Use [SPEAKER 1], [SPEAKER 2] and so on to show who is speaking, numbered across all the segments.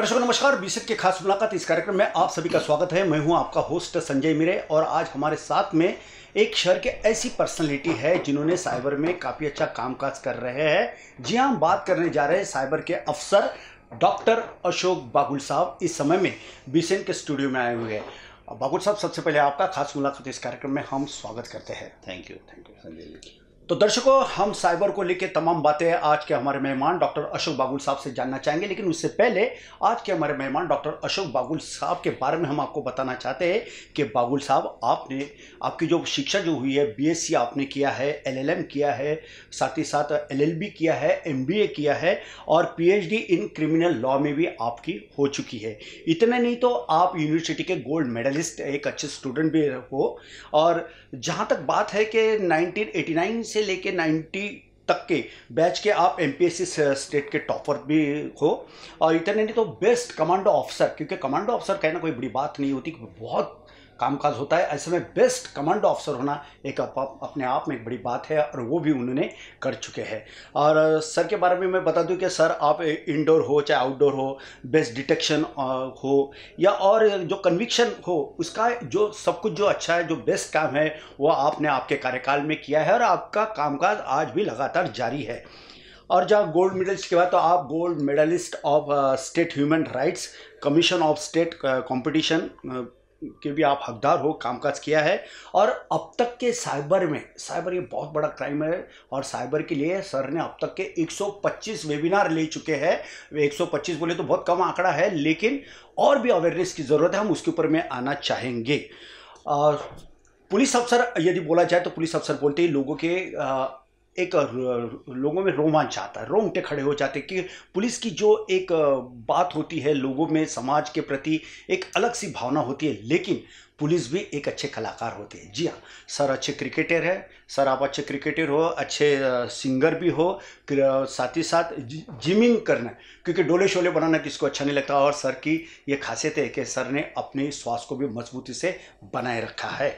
[SPEAKER 1] दर्शकों, नमस्कार। बीसेट के खास मुलाकात इस कार्यक्रम में आप सभी का स्वागत है। मैं हूँ आपका होस्ट संजय मिरे और आज हमारे साथ में एक शहर के ऐसी पर्सनालिटी है जिन्होंने साइबर में काफ़ी अच्छा कामकाज कर रहे हैं। जी हाँ हम बात करने जा रहे हैं साइबर के अफसर डॉक्टर अशोक बागुल साहब। इस समय में बीसेन के स्टूडियो में आए हुए हैं। बागुल साहब, सबसे पहले आपका खास मुलाकात इस कार्यक्रम में हम स्वागत करते हैं।
[SPEAKER 2] Thank you thank you Sanjay ji.
[SPEAKER 1] तो दर्शकों, हम साइबर को लेकर तमाम बातें आज के हमारे मेहमान डॉक्टर अशोक बागुल साहब से जानना चाहेंगे, लेकिन उससे पहले आज के हमारे मेहमान डॉक्टर अशोक बागुल साहब के बारे में हम आपको बताना चाहते हैं कि बागुल साहब, आपने, आपकी जो शिक्षा जो हुई है बीएससी आपने किया है एलएलएम किया है, साथ ही साथ एलएलबी किया है एमबीए किया है, और पीएचडी इन क्रिमिनल लॉ में भी आपकी हो चुकी है। इतने नहीं तो आप यूनिवर्सिटी के गोल्ड मेडलिस्ट एक अच्छे स्टूडेंट भी हो। और जहाँ तक बात है कि 1989 से लेके 90 तक के बैच के आप एमपीएससी स्टेट के टॉपर भी हो। और इतने नहीं तो बेस्ट कमांडो ऑफिसर क्योंकि कमांडो ऑफिसर कहना कोई बड़ी बात नहीं होती बहुत कामकाज होता है। ऐसे में बेस्ट कमांडो ऑफिसर होना एक अप, अपने आप में एक बड़ी बात है और वो भी उन्होंने कर चुके हैं। और सर के बारे में मैं बता दूँ कि सर आप इंडोर हो चाहे आउटडोर हो बेस्ट डिटेक्शन हो या और जो कन्विक्शन हो उसका जो सब कुछ जो अच्छा है जो बेस्ट काम है वो आपने आपके कार्यकाल में किया है और आपका कामकाज आज भी लगातार जारी है। और जहाँ गोल्ड मेडलिस्ट के बाद तो आप gold medalist of state human rights commission of state competition के भी आप हकदार हो, कामकाज किया है। और अब तक के साइबर में, साइबर ये बहुत बड़ा क्राइम है और साइबर के लिए सर ने अब तक के 125 वेबिनार ले चुके हैं। 125 बोले तो बहुत कम आंकड़ा है, लेकिन और भी अवेयरनेस की ज़रूरत है, हम उसके ऊपर में आना चाहेंगे। और पुलिस अफसर, यदि बोला जाए तो पुलिस अफसर बोलते हैं, लोगों के एक लोगों में रोमांच आता है, रोंगटे खड़े हो जाते कि पुलिस की जो एक बात होती है लोगों में, समाज के प्रति एक अलग सी भावना होती है, लेकिन पुलिस भी एक अच्छे कलाकार होते हैं। जी हाँ सर अच्छे क्रिकेटर है, सर आप अच्छे क्रिकेटर हो, अच्छे सिंगर भी हो साथ ही साथ जिमिंग करना, क्योंकि डोले शोले बनाना किसको अच्छा नहीं लगता, और सर की ये खासियत है कि सर ने अपने स्वास्थ्य को भी मजबूती से बनाए रखा है।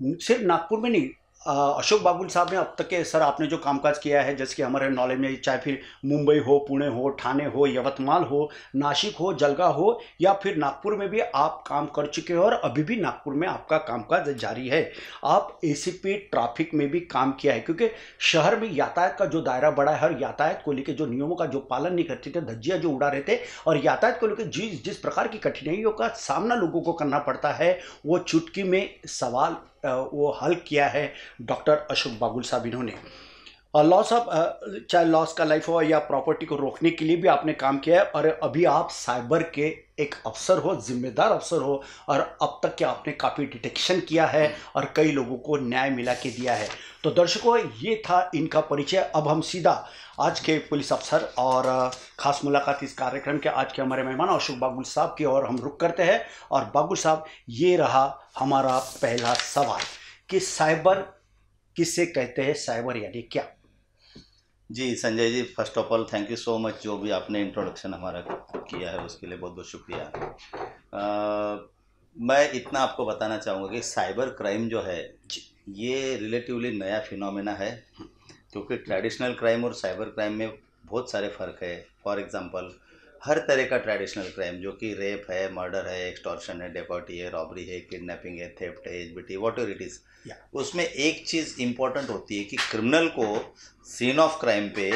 [SPEAKER 1] सिर्फ़ नागपुर में नहीं अशोक बाबुल साहब ने अब तक के सर आपने जो कामकाज किया है, जैसे कि हमारे नॉलेज में चाहे फिर मुंबई हो, पुणे हो, ठाणे हो, यवतमाल हो नासिक हो, जलगा हो, या फिर नागपुर में भी आप काम कर चुके हो और अभी भी नागपुर में आपका कामकाज जारी है। आप एसीपी ट्रैफ़िक में भी काम किया है, क्योंकि शहर में यातायात का जो दायरा बड़ा है, हर यातायात को लेकर जो नियमों का जो पालन नहीं करते थे, धज्जियाँ जो उड़ा रहे थे, और यातायात को लेकर जिस जिस प्रकार की कठिनाइयों का सामना लोगों को करना पड़ता है, वो चुटकी में सवाल वो हल किया है डॉक्टर अशोक बागुल साहब इन्होंने। और लॉस ऑफ़ चाहे लॉस का लाइफ हो या प्रॉपर्टी को रोकने के लिए भी आपने काम किया है और अभी आप साइबर के एक अफसर हो, जिम्मेदार अफसर हो, और अब तक के आपने काफ़ी डिटेक्शन किया है और कई लोगों को न्याय मिला के दिया है। तो दर्शकों, ये था इनका परिचय। अब हम सीधा आज के पुलिस अफसर और ख़ास मुलाकात इस कार्यक्रम के आज के हमारे मेहमान अशोक बागुल साहब की ओर हम रुक करते हैं। और बागुल साहब, ये रहा हमारा पहला सवाल कि साइबर किससे कहते हैं? साइबर यानी क्या?
[SPEAKER 2] जी, Sanjay ji first of all thank you so much जो भी आपने इंट्रोडक्शन हमारा किया है, उसके लिए बहुत बहुत शुक्रिया। मैं इतना आपको बताना चाहूँगा कि साइबर क्राइम जो है, ये रिलेटिवली नया फिनोमेना है, क्योंकि ट्रेडिशनल क्राइम और साइबर क्राइम में बहुत सारे फ़र्क है। फॉर एग्ज़ाम्पल हर तरह का ट्रेडिशनल क्राइम जो कि रेप है मर्डर है एक्सटॉर्शन है डेपोटी है रॉबरी है किडनैपिंग है थेफ्ट है H B T whatever it is उसमें एक चीज़ इंपॉर्टेंट होती है कि क्रिमिनल को सीन ऑफ़ क्राइम पे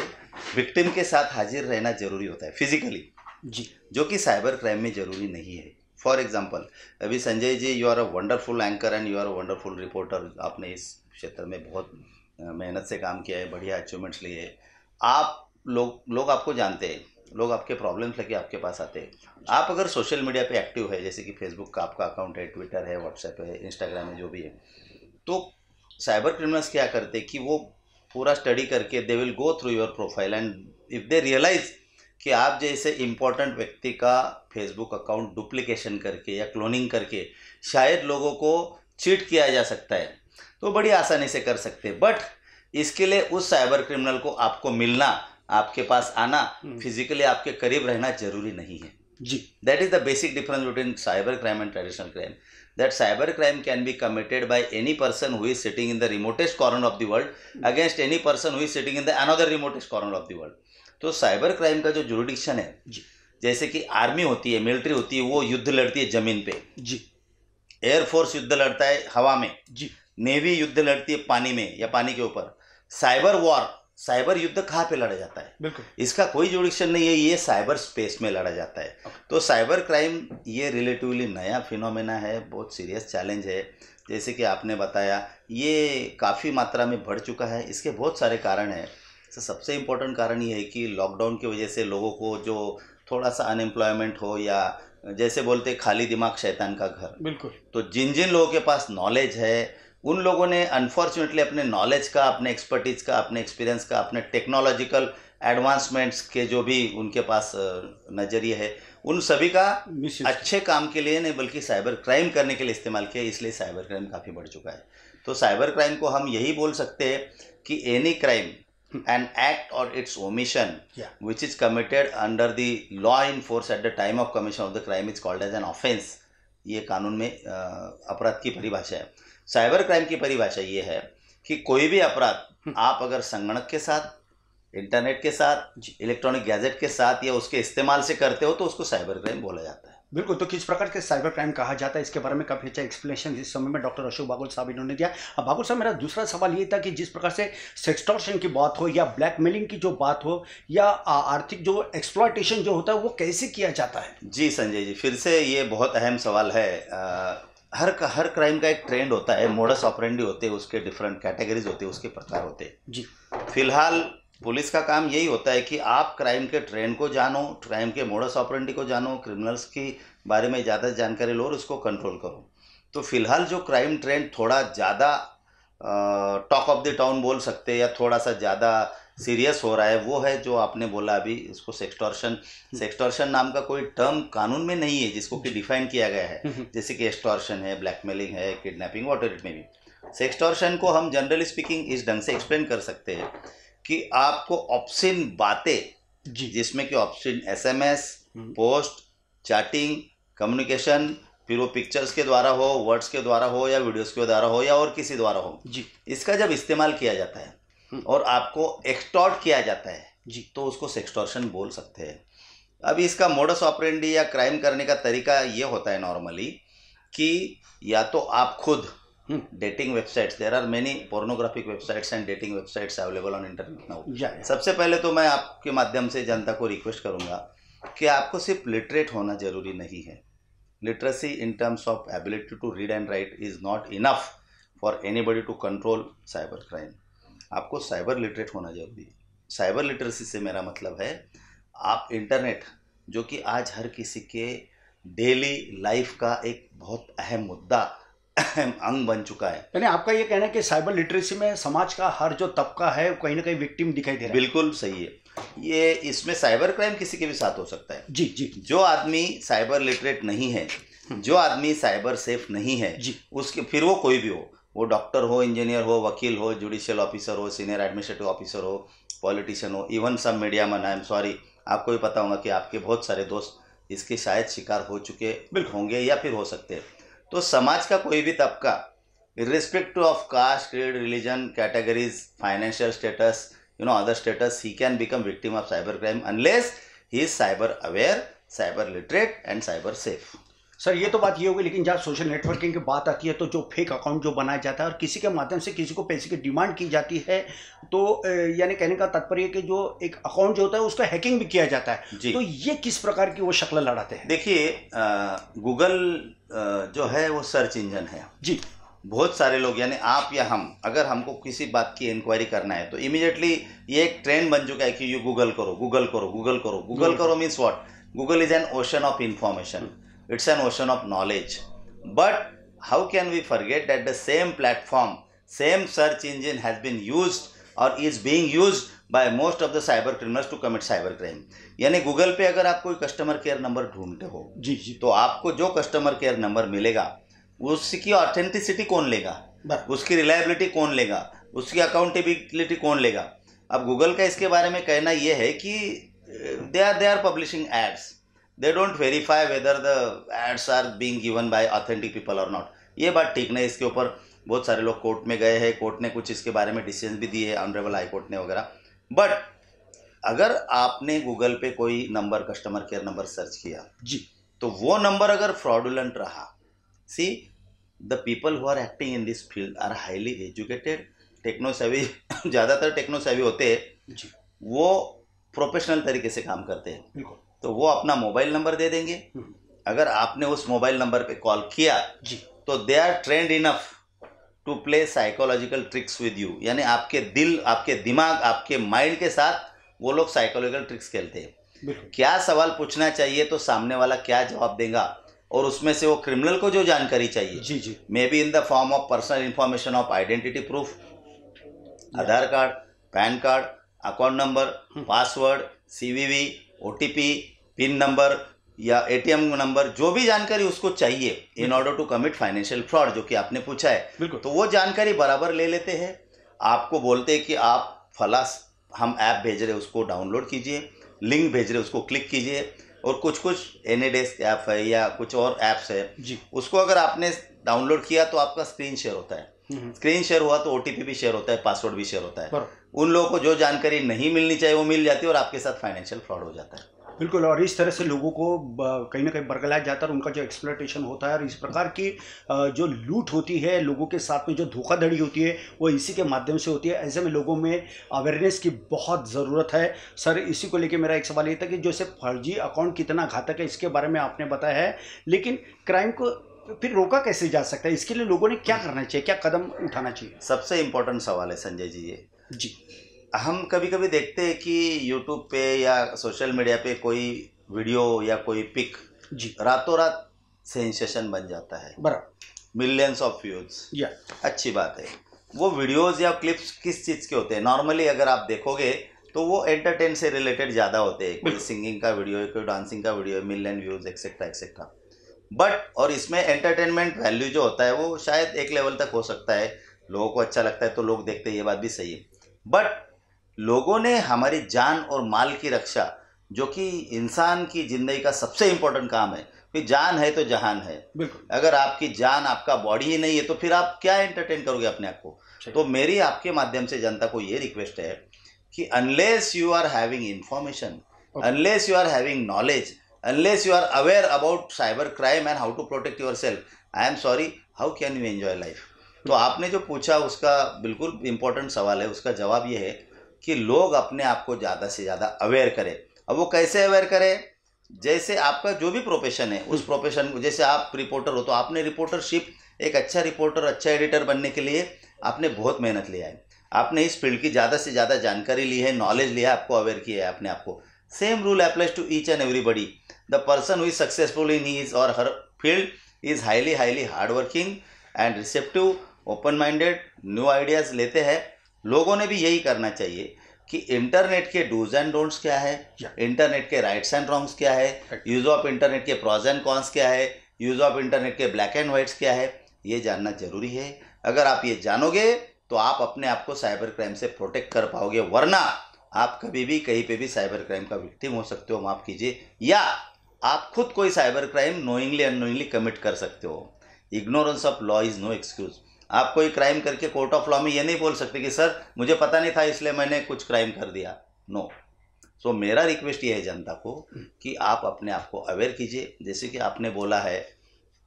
[SPEAKER 2] विक्टिम के साथ हाजिर रहना ज़रूरी होता है फिजिकली
[SPEAKER 1] जी।
[SPEAKER 2] जो कि साइबर क्राइम में ज़रूरी नहीं है। फॉर एग्ज़ाम्पल अभी Sanjay ji you are a wonderful anchor and you are a wonderful reporter आपने इस क्षेत्र में बहुत मेहनत से काम किया है बढ़िया अचीवमेंट्स लिए आप लोग लोग आपको जानते हैं लोग आपके प्रॉब्लम्स लेके आपके पास आते हैं। आप अगर सोशल मीडिया पे एक्टिव है जैसे कि फेसबुक का आपका अकाउंट है ट्विटर है व्हाट्सएप है इंस्टाग्राम है जो भी है तो साइबर क्रिमिनल्स क्या करते हैं कि वो पूरा स्टडी करके they will go through your profile and if they realise कि आप जैसे इम्पोर्टेंट व्यक्ति का फेसबुक अकाउंट डुप्लीकेशन करके या क्लोनिंग करके शायद लोगों को चीट किया जा सकता है तो बड़ी आसानी से कर सकते हैं। बट इसके लिए उस साइबर क्रिमिनल को आपको मिलना आपके पास आना फिजिकली हम्म। आपके करीब रहना ज़रूरी नहीं है।
[SPEAKER 1] जी।
[SPEAKER 2] That is the basic difference between cyber crime and traditional crime that cyber crime can be committed by any person who is sitting in the remotest corner of the world against any person who is sitting in the another remotest corner of the world. तो cyber crime का जो jurisdiction है जैसे कि army होती है military होती है वो युद्ध लड़ती है ज़मीन पे।
[SPEAKER 1] जी।
[SPEAKER 2] एयरफोर्स युद्ध लड़ता है हवा में।
[SPEAKER 1] जी।
[SPEAKER 2] नेवी युद्ध लड़ती है पानी में या पानी के ऊपर। साइबर वॉर साइबर युद्ध कहाँ पे लड़ा जाता है?
[SPEAKER 1] बिल्कुल।
[SPEAKER 2] इसका कोई जुडिक्शन नहीं है ये साइबर स्पेस में लड़ा जाता है। तो साइबर क्राइम ये रिलेटिवली नया फिनोमेना है बहुत सीरियस चैलेंज है। जैसे कि आपने बताया ये काफ़ी मात्रा में बढ़ चुका है। इसके बहुत सारे कारण हैं। तो सबसे इम्पोर्टेंट कारण ये है कि लॉकडाउन की वजह से लोगों को जो थोड़ा सा अनएम्प्लॉयमेंट हो या जैसे बोलते खाली दिमाग शैतान का घर।
[SPEAKER 1] बिल्कुल।
[SPEAKER 2] तो जिन जिन लोगों के पास नॉलेज है उन लोगों ने अनफॉर्चुनेटली अपने नॉलेज का अपने एक्सपर्टीज का अपने एक्सपीरियंस का अपने टेक्नोलॉजिकल एडवांसमेंट्स के जो भी उनके पास नज़रिए है उन सभी का अच्छे काम के लिए नहीं बल्कि साइबर क्राइम करने के लिए इस्तेमाल किया इसलिए साइबर क्राइम काफ़ी बढ़ चुका है। तो साइबर क्राइम को हम यही बोल सकते हैं कि एनी क्राइम an एक्ट और it's
[SPEAKER 1] omission
[SPEAKER 2] which is committed under the law in force at the time of commission of the crime is called as an offence ये कानून में अपराध की परिभाषा है। साइबर क्राइम की परिभाषा ये है कि कोई भी अपराध आप अगर संगणक के साथ इंटरनेट के साथ इलेक्ट्रॉनिक गैजेट के साथ या उसके इस्तेमाल से करते हो तो उसको साइबर क्राइम बोला जाता है।
[SPEAKER 1] बिल्कुल तो किस प्रकार के साइबर क्राइम कहा जाता है इसके बारे में काफ़ी अच्छा एक्सप्लेनेशन इस समय में डॉक्टर अशोक बागुल साहब इन्होंने दिया। अब बागुल साहब मेरा दूसरा सवाल ये था कि जिस प्रकार से सेक्सटॉर्शन की बात हो या ब्लैकमेलिंग की जो बात हो या आर्थिक जो एक्सप्लॉयटेशन जो होता है वो कैसे किया जाता है?
[SPEAKER 2] जी संजय जी फिर से ये बहुत अहम सवाल है। अ, हर का हर क्राइम का एक ट्रेंड होता है मोडस ऑपरेंडी होते हैं उसके डिफरेंट कैटेगरीज होते हैं उसके प्रकार होते हैं।
[SPEAKER 1] जी।
[SPEAKER 2] फ़िलहाल पुलिस का काम यही होता है कि आप क्राइम के ट्रेंड को जानो क्राइम के मोडस ऑपरेंडी को जानो क्रिमिनल्स की बारे में ज़्यादा जानकारी लो और उसको कंट्रोल करो। तो फ़िलहाल जो क्राइम ट्रेंड थोड़ा ज़्यादा टॉक ऑफ़ द टाउन बोल सकते हैं या थोड़ा सा ज़्यादा सीरियस हो रहा है वो है जो आपने बोला अभी इसको सेक्सटॉर्शन सेक्सटॉर्शन नाम का कोई टर्म कानून में नहीं है जिसको कि डिफाइन किया गया है। जैसे कि एक्सटॉर्शन है ब्लैकमेलिंग है किडनैपिंग वॉटर इट में भी सेक्सटॉर्शन को हम जनरली स्पीकिंग इस ढंग से एक्सप्लेन कर सकते हैं कि आपको ऑप्शन बातें
[SPEAKER 1] जी।
[SPEAKER 2] जिसमें कि option SMS
[SPEAKER 1] hmm.
[SPEAKER 2] Post chatting communication फिर वो पिक्चर्स के द्वारा हो वर्ड्स के द्वारा हो या वीडियोस के द्वारा हो या और किसी द्वारा हो।
[SPEAKER 1] जी।
[SPEAKER 2] इसका जब इस्तेमाल किया जाता है
[SPEAKER 1] हम्म।
[SPEAKER 2] और आपको एक्सटॉर्ट किया जाता है।
[SPEAKER 1] जी।
[SPEAKER 2] तो उसको सेक्सटॉर्शन बोल सकते हैं। अभी इसका मोडस ऑपरेंडी या क्राइम करने का तरीका ये होता है नॉर्मली कि या तो आप खुद
[SPEAKER 1] हम्म।
[SPEAKER 2] Dating websites there are many pornographic websites and dating websites available on internet now. सबसे पहले तो मैं आपके माध्यम से जनता को रिक्वेस्ट करूँगा कि आपको सिर्फ़ लिटरेट होना ज़रूरी नहीं है। Literacy in terms of ability to read and write is not enough for anybody to control cyber crime आपको साइबर लिटरेट होना ज़रूरी है। साइबर लिटरेसी से मेरा मतलब है आप इंटरनेट जो कि आज हर किसी के डेली लाइफ का एक बहुत अहम मुद्दा अहम अंग बन चुका है।
[SPEAKER 1] यानी आपका ये कहना है कि साइबर लिटरेसी में समाज का हर जो तबका है वो कहीं ना कहीं विक्टिम दिखाई दे रहा है।
[SPEAKER 2] बिल्कुल सही है। ये इसमें साइबर क्राइम किसी के भी साथ हो सकता है।
[SPEAKER 1] जी जी।
[SPEAKER 2] जो आदमी साइबर लिटरेट नहीं है जो आदमी साइबर सेफ़ नहीं है
[SPEAKER 1] जी।
[SPEAKER 2] उसके फिर वो कोई भी हो वो डॉक्टर हो इंजीनियर हो वकील हो जुडिशियल ऑफिसर हो सीनियर एडमिनिस्ट्रेटिव ऑफिसर हो पॉलिटिशियन हो इवन सब media man I am sorry आपको भी पता होगा कि आपके बहुत सारे दोस्त इसके शायद शिकार हो चुके
[SPEAKER 1] बिल्कुल।
[SPEAKER 2] होंगे या फिर हो सकते हैं। तो समाज का कोई भी तबका irrespective of caste creed religion categories financial status you know other status he can become victim of cyber crime unless he is cyber aware cyber literate and cyber safe
[SPEAKER 1] sir ये तो बात ये होगी लेकिन जब सोशल नेटवर्किंग की बात आती है तो जो फेक अकाउंट जो बनाया जाता है और किसी के माध्यम से किसी को पैसे की डिमांड की जाती है तो यानी कहने का तात्पर्य कि जो एक अकाउंट जो होता है उसका हैकिंग भी किया जाता है। तो ये किस प्रकार की वो शक्ल लड़ाते हैं?
[SPEAKER 2] देखिए गूगल जो है वो सर्च इंजन है।
[SPEAKER 1] जी।
[SPEAKER 2] बहुत सारे लोग यानी आप या हम अगर हमको किसी बात की इंक्वायरी करना है तो इमीडिएटली ये एक ट्रेंड बन चुका है कि यू गूगल करो गूगल करो गूगल करो। गूगल करो means what Google is an ocean of information it's an ocean of knowledge but how can we forget that the same platform same search engine has been used or is being used by most of the cyber criminals to commit cyber crime यानी Google पे अगर आप कोई customer care number ढूंढते हो
[SPEAKER 1] जी जी
[SPEAKER 2] तो आपको जो कस्टमर केयर नंबर मिलेगा उसकी ऑथेंटिसिटी कौन लेगा उसकी रिलायबिलिटी कौन लेगा उसकी अकाउंटेबिलिटी कौन लेगा अब गूगल का इसके बारे में कहना यह है कि they are they are publishing ads they don't verify whether the ads are being given by authentic people और नॉट ये बात ठीक नहीं इसके ऊपर। बहुत सारे लोग कोर्ट में गए हैं कोर्ट ने कुछ इसके बारे में डिसीज़न भी दिए हैं ऑनरेबल हाई कोर्ट ने वगैरह। बट अगर आपने गूगल पे कोई number customer care number search किया
[SPEAKER 1] जी।
[SPEAKER 2] तो वो नंबर अगर फ्रॉडुलेंट रहा see the people who are acting in this field are highly educated techno savvy ज़्यादातर टेक्नो सेवी होते हैं। वो प्रोफेशनल तरीके से काम करते हैं।
[SPEAKER 1] बिल्कुल।
[SPEAKER 2] तो वो अपना मोबाइल नंबर दे देंगे।
[SPEAKER 1] हम्म,
[SPEAKER 2] अगर आपने उस मोबाइल नंबर पे कॉल किया
[SPEAKER 1] जी।
[SPEAKER 2] तो they are trained enough to play psychological tricks with you यानी आपके दिल आपके दिमाग आपके माइंड के साथ वो लोग साइकोलॉजिकल ट्रिक्स खेलते हैं। क्या सवाल पूछना चाहिए तो सामने वाला क्या जवाब देगा? और उसमें से वो क्रिमिनल को जो जानकारी चाहिए।
[SPEAKER 1] जी जी।
[SPEAKER 2] May be in the form of personal information of identity proof Aadhaar card PAN card account number password CVV OTP PIN number या एटीएम नंबर जो भी जानकारी उसको चाहिए in order to commit financial fraud जो कि आपने पूछा है तो वो जानकारी बराबर ले लेते हैं। आपको बोलते हैं कि आप फला हम ऐप भेज रहे हैं उसको डाउनलोड कीजिए लिंक भेज रहे हैं उसको क्लिक कीजिए और कुछ कुछ एनी ऐप है या कुछ और ऐप्स है
[SPEAKER 1] जी।
[SPEAKER 2] उसको अगर आपने डाउनलोड किया तो आपका स्क्रीन शेयर होता है।
[SPEAKER 1] हम्म,
[SPEAKER 2] स्क्रीन शेयर हुआ तो ओटीपी भी शेयर होता है पासवर्ड भी शेयर होता है। उन लोगों को जो जानकारी नहीं मिलनी चाहिए वो मिल जाती है और आपके साथ फाइनेंशियल फ्रॉड हो जाता है।
[SPEAKER 1] बिल्कुल और इस तरह से लोगों को कहीं ना कहीं बरगलाया जाता है उनका जो एक्सप्लोटेशन होता है और इस प्रकार की जो लूट होती है लोगों के साथ में जो धोखाधड़ी होती है वो इसी के माध्यम से होती है। ऐसे में लोगों में अवेयरनेस की बहुत ज़रूरत है। सर इसी को लेकर मेरा एक सवाल ये था कि जैसे फर्जी अकाउंट कितना घातक है इसके बारे में आपने बताया है लेकिन क्राइम को फिर रोका कैसे जा सकता है? इसके लिए लोगों ने क्या करना चाहिए? क्या कदम उठाना चाहिए?
[SPEAKER 2] सबसे इम्पोर्टेंट सवाल है संजय जी ये।
[SPEAKER 1] जी।
[SPEAKER 2] हम कभी कभी देखते हैं कि यूट्यूब पे या सोशल मीडिया पे कोई वीडियो या कोई पिक
[SPEAKER 1] जी।
[SPEAKER 2] रातों रात सेंसेशन बन जाता है।
[SPEAKER 1] बराबर।
[SPEAKER 2] मिलियंस ऑफ़ व्यूज़
[SPEAKER 1] या।
[SPEAKER 2] अच्छी बात है। वो वीडियोस या क्लिप्स किस चीज़ के होते हैं? नॉर्मली अगर आप देखोगे तो वो एंटरटेन से रिलेटेड ज़्यादा होते हैं। कोई सिंगिंग का वीडियो है कोई डांसिंग का वीडियो है million views etcetera etcetera but और इसमें एंटरटेनमेंट वैल्यू जो होता है वो शायद एक लेवल तक हो सकता है। लोगों को अच्छा लगता है तो लोग देखते हैं ये बात भी सही है। बट लोगों ने हमारी जान और माल की रक्षा जो कि इंसान की ज़िंदगी का सबसे इम्पोर्टेंट काम है कि जान है तो जहान है।
[SPEAKER 1] बिल्कुल।
[SPEAKER 2] अगर आपकी जान आपका बॉडी ही नहीं है तो फिर आप क्या एंटरटेन करोगे अपने आप को? तो मेरी आपके माध्यम से जनता को ये रिक्वेस्ट है कि unless you are having information unless you are having knowledge unless you are aware about cyber crime and how to protect yourself I am sorry how can you enjoy life तो आपने जो पूछा उसका बिल्कुल important सवाल है उसका जवाब ये है कि लोग अपने आप को ज़्यादा से ज़्यादा अवेयर करें। अब वो कैसे अवेयर करें? जैसे आपका जो भी प्रोफेशन है, उस प्रोफेशन को, जैसे आप रिपोर्टर हो तो आपने रिपोर्टरशिप एक अच्छा रिपोर्टर अच्छा एडिटर बनने के लिए आपने बहुत मेहनत लिया है। आपने इस फ़ील्ड की ज़्यादा से ज़्यादा जानकारी ली है नॉलेज लिया है, आपको अवेयर किया है अपने आप को। Same rule applies to each and everybody the person who is successful in his और her field is highly highly hard working and receptive open minded new ideas लेते हैं। लोगों ने भी यही करना चाहिए कि इंटरनेट के डूज एंड डोंट्स क्या है? इंटरनेट के राइट्स एंड रॉन्ग्स क्या है? यूज़ ऑफ़ इंटरनेट के प्रॉज एंड कॉन्स क्या है? यूज़ ऑफ़ इंटरनेट के ब्लैक एंड वाइट्स क्या है? ये जानना ज़रूरी है। अगर आप ये जानोगे तो आप अपने आप को साइबर क्राइम से प्रोटेक्ट कर पाओगे वरना आप कभी भी कहीं पे भी साइबर क्राइम का विक्टिम हो सकते हो माफ़ कीजिए या आप खुद कोई cyber crime knowingly unknowingly commit कर सकते हो। Ignorance of law is no excuse आप कोई क्राइम करके कोर्ट ऑफ़ लॉ में ये नहीं बोल सकते कि सर मुझे पता नहीं था इसलिए मैंने कुछ क्राइम कर दिया। नो सो so, मेरा रिक्वेस्ट ये है जनता को कि आप अपने आप को अवेयर कीजिए। जैसे कि आपने बोला है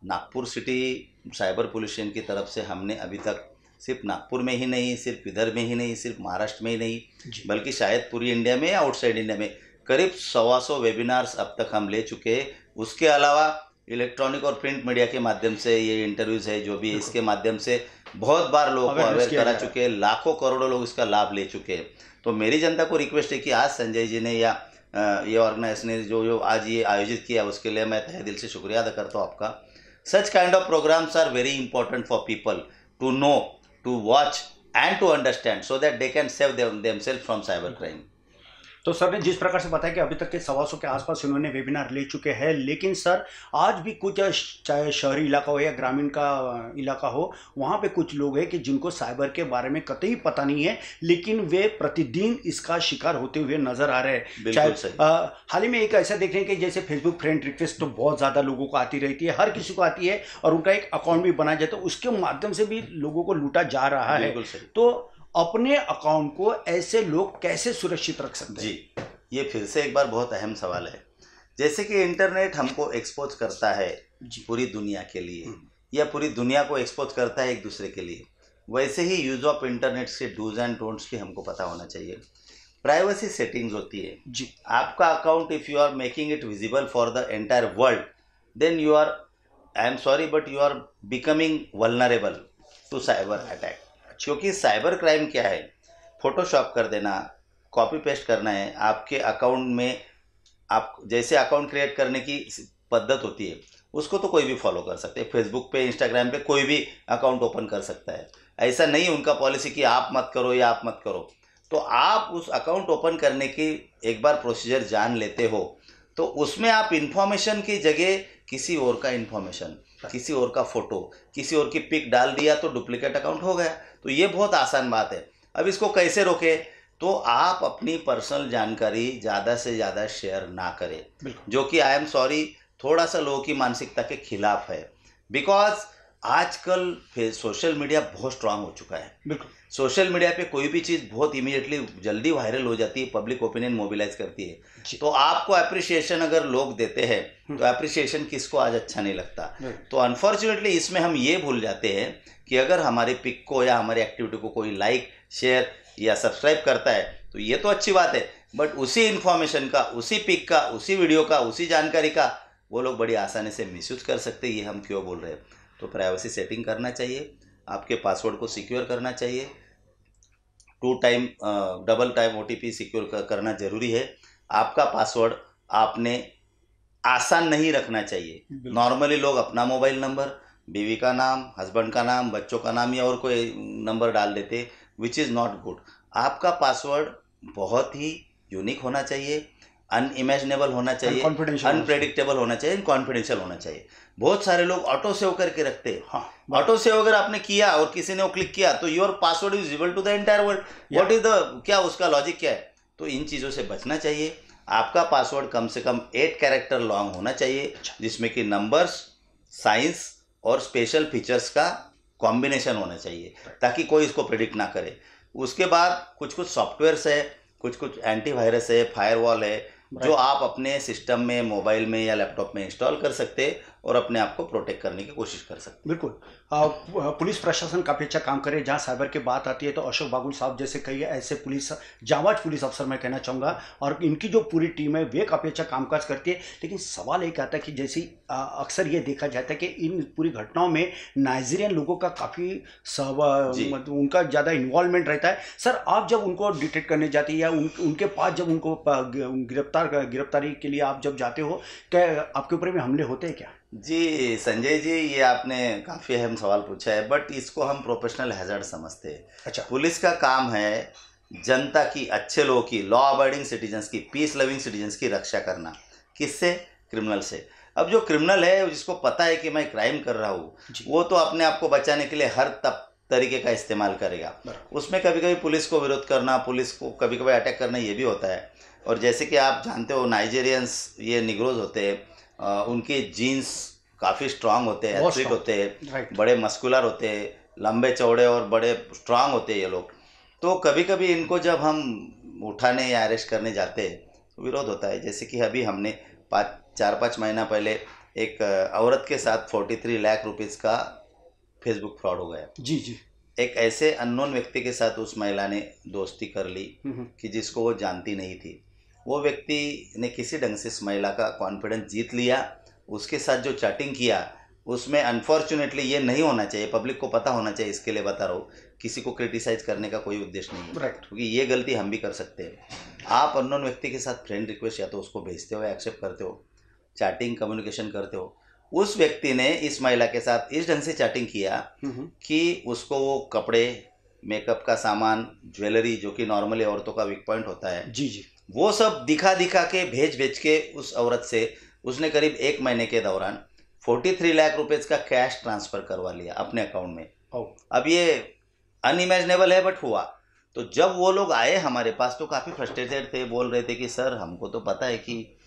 [SPEAKER 2] नागपुर सिटी साइबर पोल्यूशन की तरफ़ से हमने अभी तक सिर्फ़ नागपुर में ही नहीं सिर्फ़ इधर में ही नहीं सिर्फ़ महाराष्ट्र में ही नहीं बल्कि शायद पूरी इंडिया में या आउटसाइड इंडिया में करीब सवा सौ वेबिनार्स अब तक हम ले चुके हैं। उसके अलावा इलेक्ट्रॉनिक और प्रिंट मीडिया के माध्यम से ये इंटरव्यूज़ है जो भी है, इसके माध्यम से बहुत बार लोगों को अवेयर करा। चुके हैं लाखों करोड़ों लोग इसका लाभ ले चुके हैं। तो मेरी जनता को रिक्वेस्ट है कि आज संजय जी ने या ये ऑर्गेनाइजेशन ने जो जो आज ये आयोजित किया उसके लिए मैं तहे दिल से शुक्रिया अदा करता हूँ आपका। Such kind of programmes are very important for people to know to watch and to understand so that they can save themselves from cyber crime
[SPEAKER 1] तो सर ने जिस प्रकार से बताया कि अभी तक के सवा सौ के आसपास इन्होंने वेबिनार ले चुके हैं लेकिन सर आज भी कुछ चाहे शहरी इलाका हो या ग्रामीण का इलाका हो वहाँ पे कुछ लोग हैं कि जिनको साइबर के बारे में कतई पता नहीं है लेकिन वे प्रतिदिन इसका शिकार होते हुए नज़र आ रहे हैं। चाहे हाल ही में एक ऐसा देख रहे हैं कि जैसे फेसबुक फ्रेंड रिक्वेस्ट तो बहुत ज़्यादा लोगों को आती रहती है हर किसी को आती है और उनका एक अकाउंट भी बनाया जाता है उसके माध्यम से भी लोगों को लूटा जा रहा है। तो अपने अकाउंट को ऐसे लोग कैसे सुरक्षित रख सकते हैं?
[SPEAKER 2] जी ये फिर से एक बार बहुत अहम सवाल है। जैसे कि इंटरनेट हमको एक्सपोज करता है पूरी दुनिया के लिए
[SPEAKER 1] हम्म।
[SPEAKER 2] या पूरी दुनिया को एक्सपोज करता है एक दूसरे के लिए वैसे ही यूज़ ऑफ़ इंटरनेट के डूज एंड डोंट्स भी हमको पता होना चाहिए। प्राइवेसी सेटिंग्स होती है।
[SPEAKER 1] जी।
[SPEAKER 2] आपका account if you are making it visible for the entire world then you are I am sorry but you are becoming vulnerable to cyber attack क्योंकि साइबर क्राइम क्या है? फोटोशॉप कर देना कॉपी पेस्ट करना है, आपके अकाउंट में आप, जैसे अकाउंट क्रिएट करने की पद्धत होती है, उसको तो कोई भी फॉलो कर सकते हैं। फेसबुक पे इंस्टाग्राम पे कोई भी अकाउंट ओपन कर सकता है। ऐसा नहीं उनका पॉलिसी कि आप मत करो या आप मत करो। तो आप उस अकाउंट ओपन करने की एक बार प्रोसीजर जान लेते हो तो उसमें आप इंफॉर्मेशन की जगह किसी और का इंफॉर्मेशन किसी और का फ़ोटो किसी और की पिक डाल दिया तो डुप्लीकेट अकाउंट हो गया। तो ये बहुत आसान बात है। अब इसको कैसे रोके? तो आप अपनी पर्सनल जानकारी ज़्यादा से ज़्यादा शेयर ना करें। जो कि आई एम सॉरी थोड़ा सा लोगों की मानसिकता के खिलाफ है। बिकॉज़ आजकल फिर सोशल मीडिया बहुत स्ट्रांग हो चुका है।
[SPEAKER 1] बिल्कुल।
[SPEAKER 2] सोशल मीडिया पे कोई भी चीज़ बहुत इमीडिएटली जल्दी वायरल हो जाती है पब्लिक ओपिनियन मोबिलाइज करती है। तो आपको अप्रिसिएशन अगर लोग देते हैं तो अप्रिसिएशन किसको आज अच्छा नहीं लगता. तो अनफॉर्चुनेटली इसमें हम ये भूल जाते हैं कि अगर हमारे पिक को या हमारी एक्टिविटी को कोई लाइक शेयर या सब्सक्राइब करता है तो ये तो अच्छी बात है। बट उसी इन्फॉर्मेशन का उसी पिक का उसी वीडियो का उसी जानकारी का वो लोग बड़ी आसानी से मिसयूज कर सकते ये हम क्यों बोल रहे हैं? तो प्राइवेसी सेटिंग करना चाहिए आपके पासवर्ड को सिक्योर करना चाहिए। Two time double time O T P secure करना ज़रूरी है। आपका पासवर्ड आपने आसान नहीं रखना चाहिए। नॉर्मली लोग अपना मोबाइल नंबर बीवी का नाम हस्बैंड का नाम बच्चों का नाम या और कोई नंबर डाल देते विच इज़ नॉट गुड आपका पासवर्ड बहुत ही यूनिक होना चाहिए। अनइमेजिनेबल होना चाहिए अनप्रेडिक्टेबल होना चाहिए। कॉन्फिडेंशियल होना चाहिए बहुत सारे लोग ऑटो सेव करके रखते हैं।
[SPEAKER 1] हाँ
[SPEAKER 2] ऑटो सेव अगर आपने किया और किसी ने वो क्लिक किया तो your password is equal to the entire world what is the क्या उसका लॉजिक क्या है? तो इन चीज़ों से बचना चाहिए। आपका पासवर्ड कम से कम एट कैरेक्टर लॉन्ग होना चाहिए जिसमें कि नंबर्स साइंस और स्पेशल फीचर्स का कॉम्बिनेशन होना चाहिए ताकि कोई इसको प्रिडिक्ट ना करे। उसके बाद कुछ कुछ सॉफ्टवेयर्स है कुछ कुछ एंटीवायरस है फायरवॉल है जो आप अपने सिस्टम में मोबाइल में या लैपटॉप में इंस्टॉल कर सकते हैं और अपने आप को प्रोटेक्ट करने की कोशिश कर सकते
[SPEAKER 1] बिल्कुल। पुलिस प्रशासन काफ़ी अच्छा काम करे जहाँ साइबर की बात आती है तो अशोक बागुल साहब जैसे कई ऐसे पुलिस जावाज पुलिस अफसर मैं कहना चाहूँगा। और इनकी जो पूरी टीम है वे काफ़ी अच्छा कामकाज करती है। लेकिन सवाल एक आता है कि जैसे अक्सर ये देखा जाता है कि इन पूरी घटनाओं में नाइजीरियन लोगों का काफ़ी उनका ज़्यादा इन्वॉल्वमेंट रहता है। सर आप जब उनको डिटेक्ट करने जाते हैं या उन, उनके पास जब उनको गिरफ़्तार गिरफ्तारी के लिए आप जब जाते हो क्या आपके ऊपर भी हमले होते हैं क्या?
[SPEAKER 2] जी संजय जी ये आपने काफ़ी अहम सवाल पूछा है बट इसको हम प्रोफेशनल हैजर्ड समझते हैं।
[SPEAKER 1] अच्छा।
[SPEAKER 2] पुलिस का काम है जनता की अच्छे लोगों की लॉ अबाइडिंग सिटीजन्स की पीस लविंग सिटीजन्स की रक्षा करना। किससे? क्रिमिनल से। अब जो क्रिमिनल है जिसको पता है कि मैं क्राइम कर रहा हूँ वो तो अपने आप को बचाने के लिए हर तब तरीके का इस्तेमाल करेगा। उसमें कभी कभी पुलिस को विरोध करना पुलिस को कभी कभी अटैक करना ये भी होता है। और जैसे कि आप जानते हो नाइजेरियंस ये निग्रोज होते हैं उनके जीन्स काफ़ी स्ट्रांग होते हैं एथलीट होते हैं बड़े मस्कुलर होते हैं लंबे चौड़े और बड़े स्ट्रांग होते हैं ये लोग। तो कभी कभी इनको जब हम उठाने या अरेस्ट करने जाते हैं तो विरोध होता है। जैसे कि अभी हमने पाँच चार पाँच महीना पहले एक औरत के साथ फोर्टी थ्री लाख रुपीज़ का फेसबुक फ्रॉड हो गया।
[SPEAKER 1] जी जी।
[SPEAKER 2] एक ऐसे अननोन व्यक्ति के साथ उस महिला ने दोस्ती कर ली
[SPEAKER 1] हम्म, हम्म,
[SPEAKER 2] कि जिसको वो जानती नहीं थी। वो व्यक्ति ने किसी ढंग से इस महिला का कॉन्फिडेंस जीत लिया उसके साथ जो चैटिंग किया उसमें अनफॉर्चुनेटली ये नहीं होना चाहिए। पब्लिक को पता होना चाहिए इसके लिए बता रहा हूँ। किसी को क्रिटिसाइज करने का कोई उद्देश्य नहीं है।
[SPEAKER 1] राइट
[SPEAKER 2] क्योंकि ये गलती हम भी कर सकते हैं। आप अननोन व्यक्ति के साथ फ्रेंड रिक्वेस्ट या तो उसको भेजते हो या एक्सेप्ट करते हो चैटिंग कम्युनिकेशन करते हो उस व्यक्ति ने इस महिला के साथ इस ढंग से चैटिंग किया
[SPEAKER 1] हम्म, हम्म,
[SPEAKER 2] कि उसको वो कपड़े मेकअप का सामान ज्वेलरी जो कि नॉर्मली औरतों का वीक पॉइंट होता है
[SPEAKER 1] जी जी।
[SPEAKER 2] वो सब दिखा दिखा के भेज भेज के उस औरत से उसने करीब एक महीने के दौरान फोर्टी थ्री लाख रुपीज़ का कैश ट्रांसफ़र करवा लिया अपने अकाउंट में। अब ये अनइमेजिनेबल है बट हुआ। तो जब वो लोग आए हमारे पास तो काफ़ी फ्रस्ट्रेटेड थे बोल रहे थे कि सर हमको तो पता है कि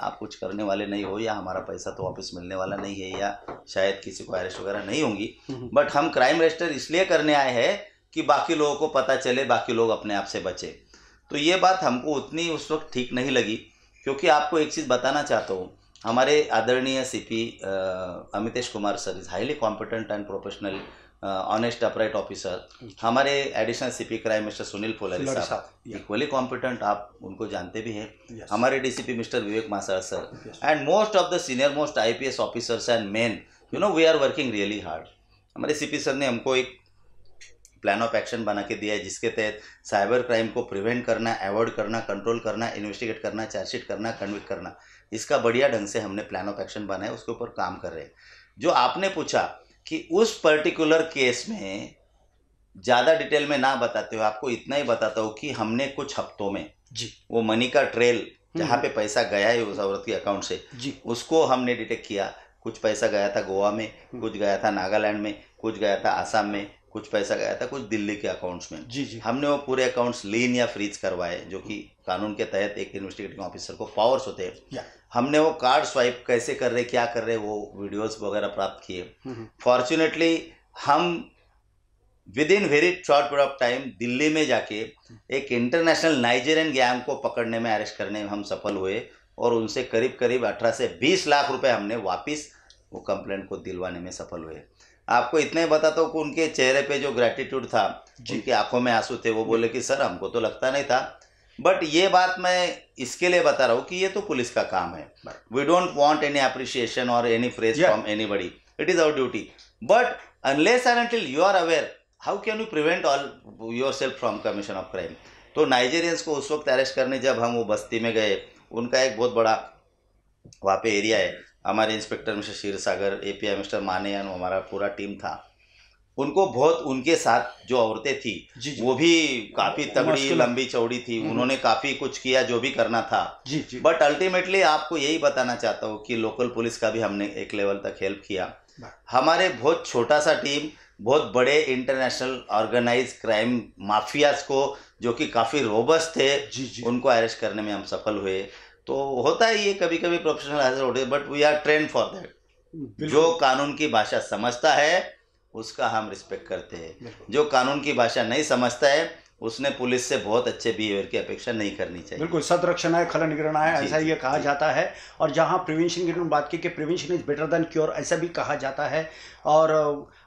[SPEAKER 2] आप कुछ करने वाले नहीं हो या हमारा पैसा तो वापस मिलने वाला नहीं है या शायद किसी को अरेस्ट वगैरह नहीं होंगी।
[SPEAKER 1] हम्म,
[SPEAKER 2] बट हम क्राइम रजिस्टर इसलिए करने आए हैं कि बाकी लोगों को पता चले बाकी लोग अपने आप से बचे। तो ये बात हमको उतनी उस वक्त ठीक नहीं लगी क्योंकि आपको एक चीज़ बताना चाहता हूँ। हमारे आदरणीय CP Amitesh Kumar sir is highly competent and professional honest upright officer हमारे additional CP crime mister Sunil Fulari साहब इक्वली कॉम्पिटेंट आप उनको जानते भी हैं।
[SPEAKER 1] Yes.
[SPEAKER 2] हमारे DCP mister Vivek Masal sir and most of the senior most IPS officers and men you know we are working really hard हमारे CP sir ने हमको एक प्लान ऑफ़ एक्शन बना के दिया है जिसके तहत साइबर क्राइम को प्रिवेंट करना अवॉइड करना कंट्रोल करना इन्वेस्टिगेट करना चार्जशीट करना कन्विक्ट करना इसका बढ़िया ढंग से हमने प्लान ऑफ़ एक्शन बनाया उसके ऊपर काम कर रहे हैं। जो आपने पूछा कि उस पर्टिकुलर केस में ज़्यादा डिटेल में ना बताते हुए आपको इतना ही बताता हूँ कि हमने कुछ हफ्तों में
[SPEAKER 1] जी।
[SPEAKER 2] वो मनी का ट्रेल जहाँ
[SPEAKER 1] हम्म।
[SPEAKER 2] पे पैसा गया है उस औरत के अकाउंट से
[SPEAKER 1] जी।
[SPEAKER 2] उसको हमने डिटेक्ट किया। कुछ पैसा गया था गोवा में कुछ गया था नागालैंड में कुछ गया था आसाम में कुछ पैसा गया था कुछ दिल्ली के अकाउंट्स में।
[SPEAKER 1] जी जी।
[SPEAKER 2] हमने वो पूरे अकाउंट्स लीन या फ्रीज करवाए जो कि कानून के तहत एक इन्वेस्टिगेटिंग ऑफिसर को पावर्स होते हैं। हमने वो कार्ड स्वाइप कैसे कर रहे क्या कर रहे वो वीडियोस वगैरह प्राप्त किए।
[SPEAKER 1] हम्म,
[SPEAKER 2] फॉर्चुनेटली हम within very short period of time Delhi में जाके एक इंटरनेशनल नाइजेरियन गैंग को पकड़ने में अरेस्ट करने में हम सफल हुए और उनसे करीब करीब 18 से 20 लाख रुपए हमने वापिस वो कंप्लेंट को दिलवाने में सफल हुए। आपको इतना ही बताता हूँ कि उनके चेहरे पे जो ग्रेटिट्यूड था
[SPEAKER 1] जी।
[SPEAKER 2] उनकी आँखों में आँसू थे वो बोले कि सर हमको तो लगता नहीं था। बट ये बात मैं इसके लिए बता रहा हूँ कि ये तो पुलिस का काम है। We don't want any appreciation और any
[SPEAKER 1] praise
[SPEAKER 2] from anybody it is our duty but unless and until you are aware how can you prevent all yourself from commission of crime तो Nigerians को उस वक्त arrest करने जब हम वो बस्ती में गए उनका एक बहुत बड़ा वहाँ पे एरिया है। हमारे inspector mister Kshirsagar A P I mister Mane हमारा पूरा टीम था। उनको बहुत उनके साथ जो औरतें थी
[SPEAKER 1] जी जी।
[SPEAKER 2] वो भी काफ़ी तगड़ी लंबी चौड़ी थी।
[SPEAKER 1] हम्म।
[SPEAKER 2] उन्होंने काफ़ी कुछ किया जो भी करना था।
[SPEAKER 1] जी जी।
[SPEAKER 2] बट अल्टीमेटली आपको यही बताना चाहता हूँ कि लोकल पुलिस का भी हमने एक लेवल तक हेल्प किया। हमारे बहुत छोटा सा टीम बहुत बड़े इंटरनेशनल ऑर्गेनाइज क्राइम माफियाज को जो कि काफ़ी रोबस थे
[SPEAKER 1] जी जी।
[SPEAKER 2] उनको अरेस्ट करने में हम सफल हुए। तो होता है ये कभी कभी प्रोफेशनल हैजर होते but we are train for that जो कानून की भाषा समझता है उसका हम रिस्पेक्ट करते हैं। जो कानून की भाषा नहीं समझता है उसने पुलिस से बहुत अच्छे बिहेवियर की अपेक्षा नहीं करनी चाहिए।
[SPEAKER 1] बिल्कुल सदरक्षण है खलन निगरण है ऐसा ये कहा। जाता है। और जहाँ प्रिवेंशन की बात की कि prevention is better than cure ऐसा भी कहा जाता है। और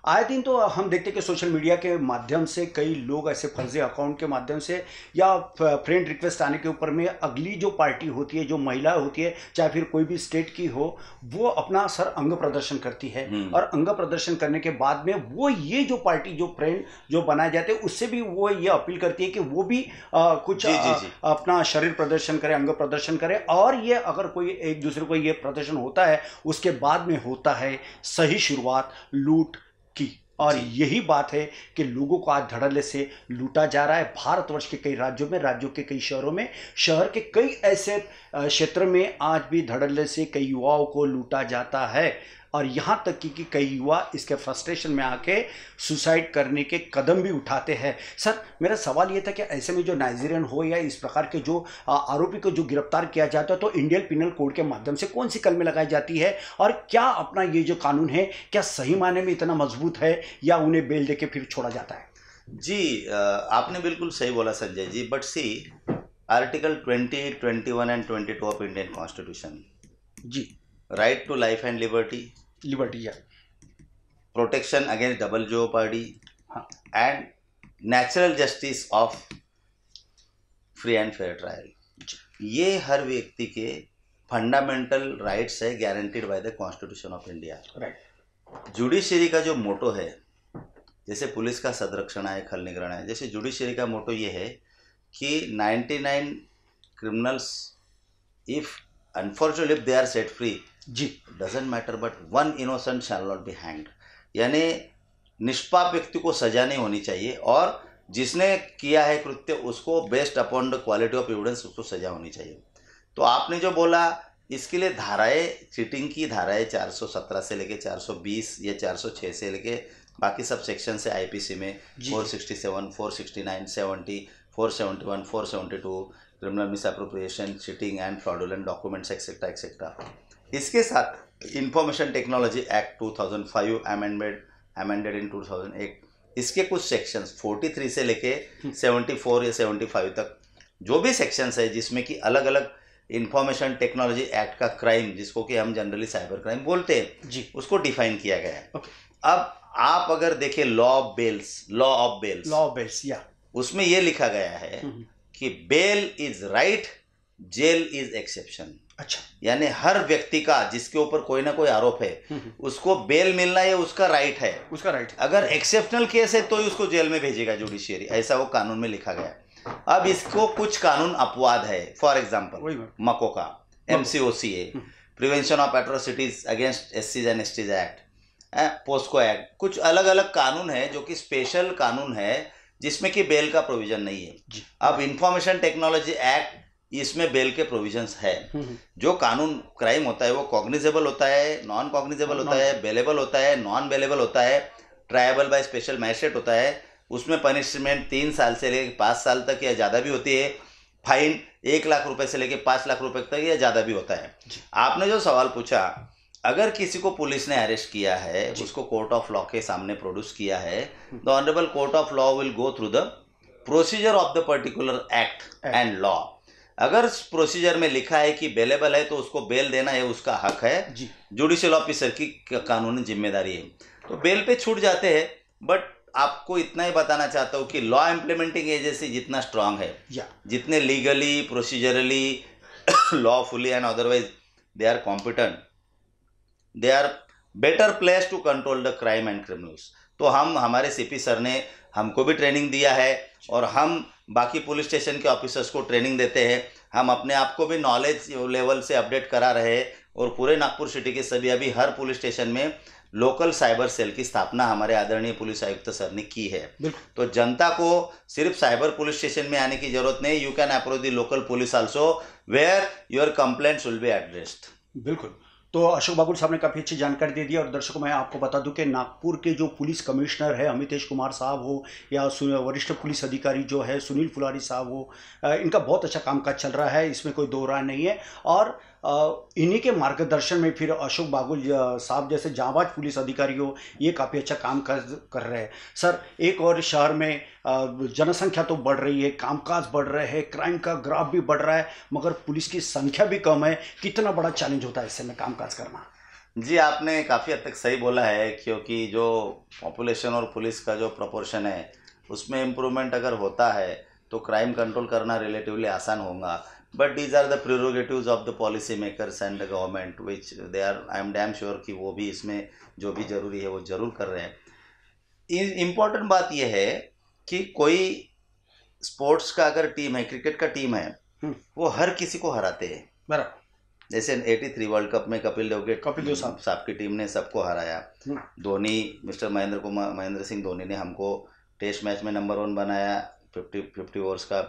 [SPEAKER 1] आए दिन तो हम देखते हैं कि सोशल मीडिया के माध्यम से कई लोग ऐसे फर्जी अकाउंट के माध्यम से या फ्रेंड रिक्वेस्ट आने के ऊपर में अगली जो पार्टी होती है जो महिला होती है चाहे फिर कोई भी स्टेट की हो वो अपना सर अंग प्रदर्शन करती है
[SPEAKER 2] हम्म।
[SPEAKER 1] और अंग प्रदर्शन करने के बाद में वो ये जो पार्टी जो फ्रेंड जो बनाए जाते हैं उससे भी वो ये अपील करती है कि वो भी अ, कुछ
[SPEAKER 2] जी, जी, जी।
[SPEAKER 1] अपना शरीर प्रदर्शन करे अंग प्रदर्शन करे और ये अगर कोई एक दूसरे को ये प्रदर्शन होता है उसके बाद में होता है सही शुरुआत लूट की। और यही बात है कि लोगों को आज धड़ल्ले से लूटा जा रहा है। भारतवर्ष के कई राज्यों में राज्यों के कई शहरों में शहर के कई ऐसे क्षेत्र में आज भी धड़ल्ले से कई युवाओं को लूटा जाता है। और यहाँ तक कि, कि कई युवा इसके फ्रस्ट्रेशन में आके सुसाइड करने के कदम भी उठाते हैं। सर मेरा सवाल ये था कि ऐसे में जो नाइजीरियन हो या इस प्रकार के जो आरोपी को जो गिरफ़्तार किया जाता है तो इंडियन पिनल कोड के माध्यम से कौन सी कलमें लगाई जाती है? और क्या अपना ये जो कानून है क्या सही मायने में इतना मज़बूत है या उन्हें बेल दे के फिर छोड़ा जाता है?
[SPEAKER 2] जी आपने बिल्कुल सही बोला Sanjay ji but see article twenty twenty one and twenty two of Indian constitution
[SPEAKER 1] ji.
[SPEAKER 2] Right to life and liberty
[SPEAKER 1] liberty या
[SPEAKER 2] प्रोटेक्शन अगेंस्ट डबल जोपार्डी
[SPEAKER 1] हाँ।
[SPEAKER 2] And natural justice of free and fair trial ये हर व्यक्ति के fundamental rights है guaranteed by the constitution of India
[SPEAKER 1] right
[SPEAKER 2] judiciary का जो मोटो है जैसे पुलिस का संरक्षण है खल निगरण है जैसे जुडिशरी का मोटो ये है कि 99 criminals if unfortunately they are set free
[SPEAKER 1] ji
[SPEAKER 2] doesn't matter but one innocent shall not be hanged यानी निष्पाप व्यक्ति को सजा नहीं होनी चाहिए और जिसने किया है कृत्य उसको based upon the quality of evidence उसको सजा होनी चाहिए। तो आपने जो बोला इसके लिए धाराएँ चीटिंग की धाराएँ 417 से लेके 420 या 406 से लेके बाकी सब सेक्शन से आईपीसी में
[SPEAKER 1] जी।
[SPEAKER 2] 467, 469, 70, 471, 472 criminal misappropriation cheating and fraudulent documents etcetera etcetera इसके साथ information technology act 2005 amended amended in 2008 इसके कुछ सेक्शंस 43 से लेके 74 या 75 तक जो भी सेक्शंस है जिसमें कि अलग अलग इंफॉर्मेशन टेक्नोलॉजी एक्ट का क्राइम जिसको कि हम जनरली साइबर क्राइम बोलते हैं
[SPEAKER 1] जी।
[SPEAKER 2] उसको डिफाइन किया गया है।
[SPEAKER 1] ओके
[SPEAKER 2] अब आप अगर देखें law of bails law of bails
[SPEAKER 1] law of bails या
[SPEAKER 2] उसमें यह लिखा गया है
[SPEAKER 1] हम्म,
[SPEAKER 2] कि bail is right jail is exception
[SPEAKER 1] अच्छा।
[SPEAKER 2] यानी हर व्यक्ति का जिसके ऊपर कोई ना कोई आरोप है
[SPEAKER 1] हम्म,
[SPEAKER 2] उसको बेल मिलना ये उसका राइट है।
[SPEAKER 1] उसका राइट
[SPEAKER 2] अगर एक्सेप्शनल केस है तो ही उसको जेल में भेजेगा जुडिशियरी ऐसा वो कानून में लिखा गया अब इसको कुछ कानून अपवाद है। फॉर एग्ज़ाम्पल मको का M C O C A prevention of atrocities against S Cs and S Ts act POCSO act कुछ अलग अलग कानून है जो कि स्पेशल कानून है जिसमें कि बेल का प्रोविज़न नहीं है। अब इंफॉर्मेशन टेक्नोलॉजी एक्ट इसमें बेल के प्रोविजंस है।
[SPEAKER 1] हम्म, हम्म,
[SPEAKER 2] जो कानून क्राइम होता है वो कॉग्निजेबल होता है नॉन कॉग्निजेबल होता है बेलेबल होता है नॉन बेलेबल होता है ट्रायबल बाय स्पेशल मैजिस्ट्रेट होता है। उसमें पनिशमेंट तीन साल से लेकर पाँच साल तक या ज़्यादा भी होती है। फाइन एक लाख रुपए से लेकर पाँच लाख रुपए तक या ज़्यादा भी होता है। आपने जो सवाल पूछा अगर किसी को पुलिस ने अरेस्ट किया है उसको कोर्ट ऑफ़ लॉ के सामने प्रोड्यूस किया है the honourable court of law will go through the procedure of the particular act and law अगर प्रोसीजर में लिखा है कि बेलेबल है तो उसको बेल देना ये उसका हक है। जुडिशियल ऑफिसर की कानूनी ज़िम्मेदारी है। तो बेल पे छूट जाते हैं बट आपको इतना ही बताना चाहता हूँ कि लॉ इम्प्लीमेंटिंग एजेंसी जितना स्ट्रांग है। जितने legally procedurally lawfully and otherwise they are competent they are better place to control the crime and criminals तो हम हमारे सीपी सर ने हमको भी ट्रेनिंग दिया है। और हम बाकी पुलिस स्टेशन के ऑफिसर्स को ट्रेनिंग देते हैं। हम अपने आप को भी नॉलेज लेवल से अपडेट करा रहे हैं और पूरे नागपुर सिटी के सभी अभी हर पुलिस स्टेशन में लोकल साइबर सेल की स्थापना हमारे आदरणीय पुलिस आयुक्त सर ने की है। तो जनता को सिर्फ़ साइबर पुलिस स्टेशन में आने की ज़रूरत नहीं you can approach the local police also where your complaints will be addressed
[SPEAKER 1] बिल्कुल। तो अशोक बागुल साहब ने काफ़ी अच्छी जानकारी दे दी और दर्शकों, मैं आपको बता दूँ कि नागपुर के जो पुलिस कमिश्नर है अमितेश कुमार साहब हो या वरिष्ठ पुलिस अधिकारी जो है सुनील फुलारी साहब हो इनका बहुत अच्छा कामकाज चल रहा है, इसमें कोई दो राय नहीं है। और इन्हीं के मार्गदर्शन में फिर अशोक बागुल साहब जैसे जाबाज पुलिस अधिकारी हो, ये काफ़ी अच्छा काम कर कर रहे हैं। सर, एक और शहर में जनसंख्या तो बढ़ रही है, कामकाज बढ़ रहे हैं, क्राइम का ग्राफ भी बढ़ रहा है, मगर पुलिस की संख्या भी कम है। कितना बड़ा चैलेंज होता है इससे में कामकाज करना?
[SPEAKER 2] जी, आपने काफ़ी हद तक सही बोला है, क्योंकि जो पॉपुलेशन और पुलिस का जो प्रपोर्शन है, उसमें इम्प्रूवमेंट अगर होता है तो क्राइम कंट्रोल करना रिलेटिवली आसान होगा। But these are the prerogatives of the policy makers and the government which they are I am damn sure कि वो भी इसमें जो भी ज़रूरी है वो ज़रूर कर रहे हैं इंपॉर्टेंट बात यह है कि कोई स्पोर्ट्स का अगर टीम है क्रिकेट का टीम है
[SPEAKER 1] हम्म।
[SPEAKER 2] वो हर किसी को हराते हैं
[SPEAKER 1] बराबर
[SPEAKER 2] जैसे 83 वर्ल्ड कप में कपिल देव के
[SPEAKER 1] कपिल देव साहब।
[SPEAKER 2] साहब की टीम ने सबको हराया
[SPEAKER 1] हम्म।
[SPEAKER 2] धोनी मिस्टर महेंद्र कुमार महेंद्र सिंह धोनी ने हमको टेस्ट मैच में नंबर वन बनाया फिफ्टी फिफ्टी ओवर्स का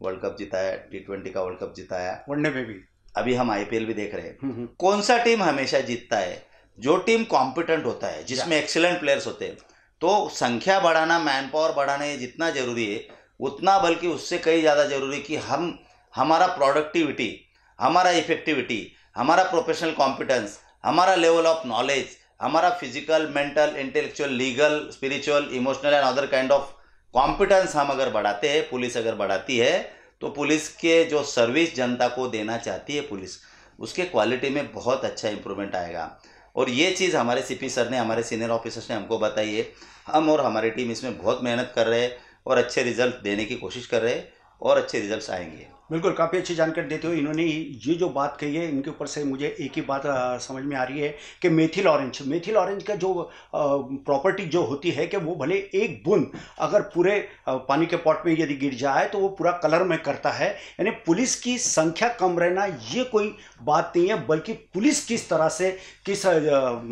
[SPEAKER 2] वर्ल्ड कप जिताया टी ट्वेंटी का वर्ल्ड कप जिताया।
[SPEAKER 1] वनडे में भी।
[SPEAKER 2] अभी हम आईपीएल भी देख रहे हैं।
[SPEAKER 1] हम्म, हम्म,
[SPEAKER 2] कौन सा टीम हमेशा जीतता है? जो टीम कॉम्पिटेंट होता है जिसमें एक्सीलेंट प्लेयर्स होते हैं। तो संख्या बढ़ाना मैन पावर बढ़ाना ये जितना ज़रूरी है उतना बल्कि उससे कई ज़्यादा ज़रूरी कि हम हमारा प्रोडक्टिविटी हमारा इफेक्टिविटी हमारा प्रोफेशनल कॉम्पिटेंस हमारा लेवल ऑफ़ नॉलेज हमारा physical mental intellectual legal spiritual emotional and other kind of competence हम अगर बढ़ाते हैं, पुलिस अगर बढ़ाती है तो पुलिस के जो सर्विस जनता को देना चाहती है पुलिस, उसके क्वालिटी में बहुत अच्छा इम्प्रूवमेंट आएगा। और ये चीज़ हमारे सीपी सर ने, हमारे सीनियर ऑफिसर्स ने हमको बताई है। हम और हमारी टीम इसमें बहुत मेहनत कर रहे हैं और अच्छे रिज़ल्ट देने की कोशिश कर रहे हैं और अच्छे रिज़ल्ट आएँगे।
[SPEAKER 1] बिल्कुल काफ़ी अच्छी जानकारी देते हो इन्होंने ये जो बात कही है इनके ऊपर से मुझे एक ही बात समझ में आ रही है कि मेथिल ऑरेंज मेथिल ऑरेंज का जो प्रॉपर्टी जो होती है कि वो भले एक बूंद अगर पूरे पानी के पॉट में यदि गिर जाए तो वो पूरा कलर में करता है। यानी पुलिस की संख्या कम रहना ये कोई बात नहीं है बल्कि पुलिस किस तरह से किस अ,